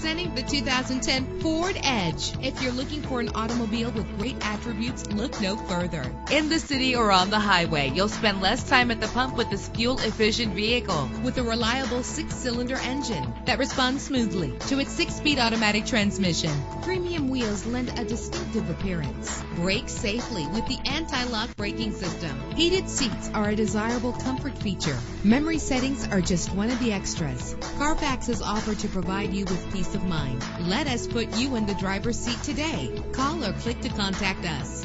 the 2010 Ford Edge. If you're looking for an automobile with great attributes, look no further. In the city or on the highway, you'll spend less time at the pump with this fuel-efficient vehicle. With a reliable six-cylinder engine that responds smoothly to its six-speed automatic transmission, premium wheels lend a distinctive appearance. Brake safely with the anti-lock braking system. Heated seats are a desirable comfort feature. Memory settings are just one of the extras. Carfax is offered to provide you with peace of mind. Let us put you in the driver's seat today. Call or click to contact us.